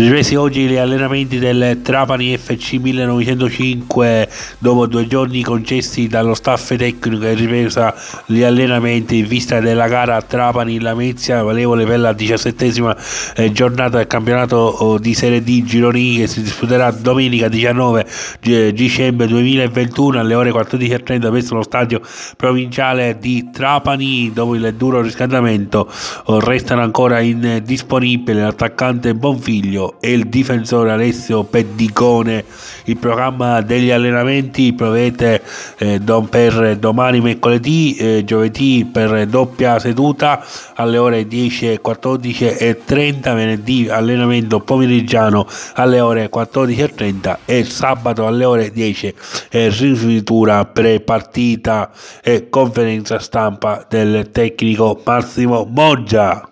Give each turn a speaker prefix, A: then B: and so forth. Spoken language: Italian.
A: Ripresi oggi gli allenamenti del Trapani FC 1905 dopo due giorni concessi dallo staff tecnico è ripresa gli allenamenti in vista della gara Trapani-Lamezia valevole per la diciassettesima eh, giornata del campionato oh, di Serie D Gironi che si disputerà domenica 19 dicembre 2021 alle ore 14.30 presso lo stadio provinciale di Trapani. Dopo il duro riscaldamento oh, restano ancora indisponibili l'attaccante Bonfiglio e il difensore Alessio Peddicone. Il programma degli allenamenti prevede eh, per domani mercoledì, eh, giovedì per doppia seduta alle ore 10, 14 e 30, venerdì allenamento pomeridiano alle ore 14 e 30 e sabato alle ore 10 eh, rifinitura pre-partita e conferenza stampa del tecnico Massimo Moggia.